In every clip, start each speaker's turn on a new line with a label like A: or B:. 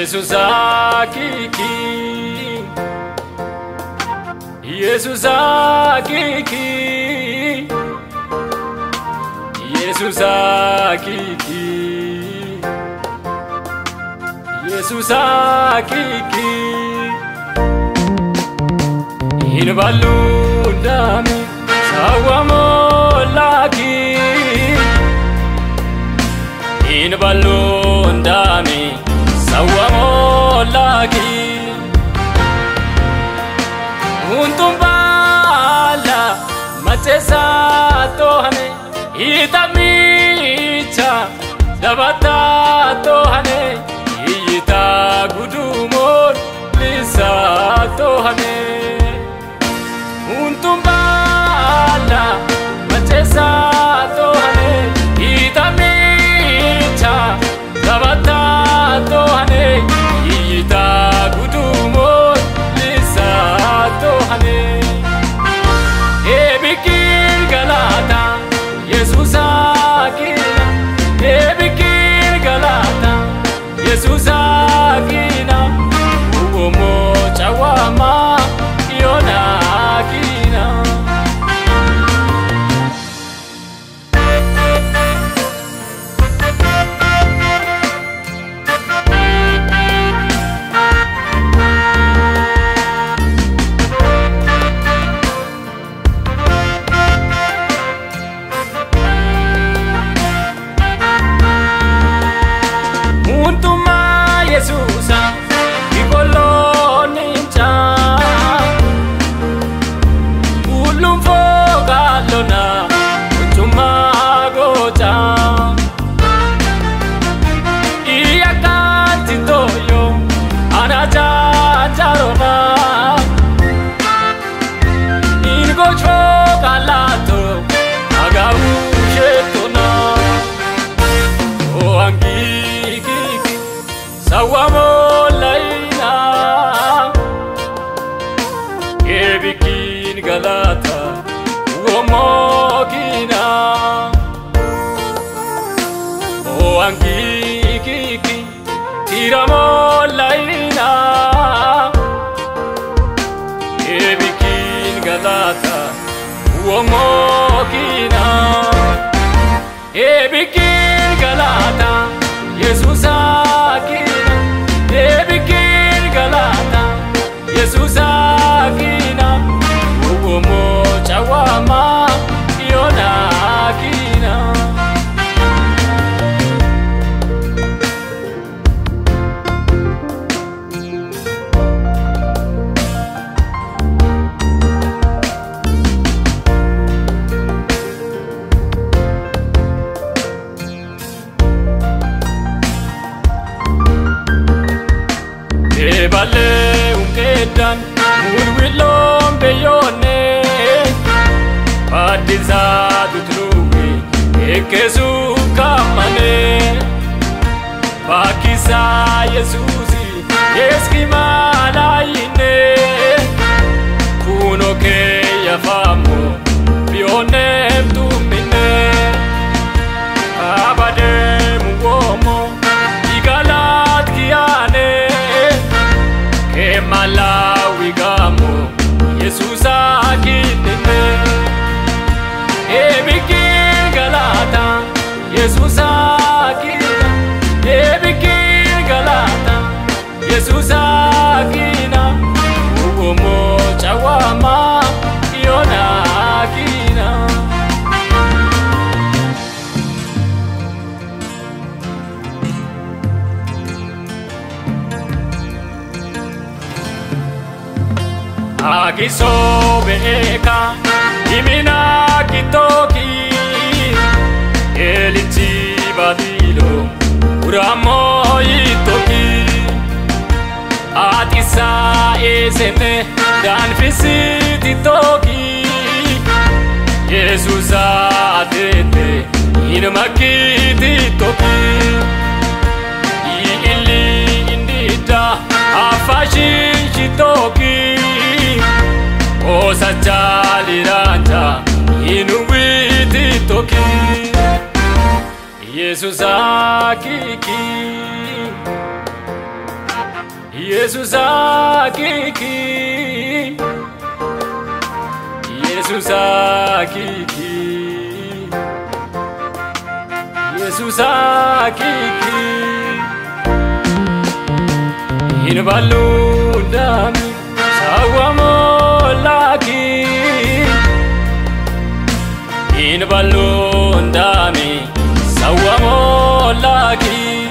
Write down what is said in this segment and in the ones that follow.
A: Yesus akiki Yesus akiki Yesus dami बचे सा तो हने दबता तो हने गुडू मोर लिसा तो हने तुम्बा tiramo laina Ebikin galata Ebikir galata Wilombe yone. Padiza dutruwe Ekezu kamane Pakisa Yesu akisobeka imina kitoki elichi badilo uramo itoki atisa eseme danfisi titoki yesusa atete inmakiti osajaliranja inuwiti toki. Yesus akiki. Yesus akiki. Yesus akiki. Yesus akiki. Inbalu dami sawamo Inbalu dami sawamo laki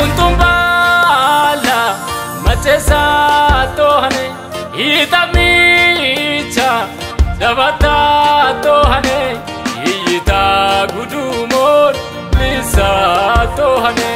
A: Untumbala machesa tohane itamicha dabata tohane iyita gudumor lisa tohane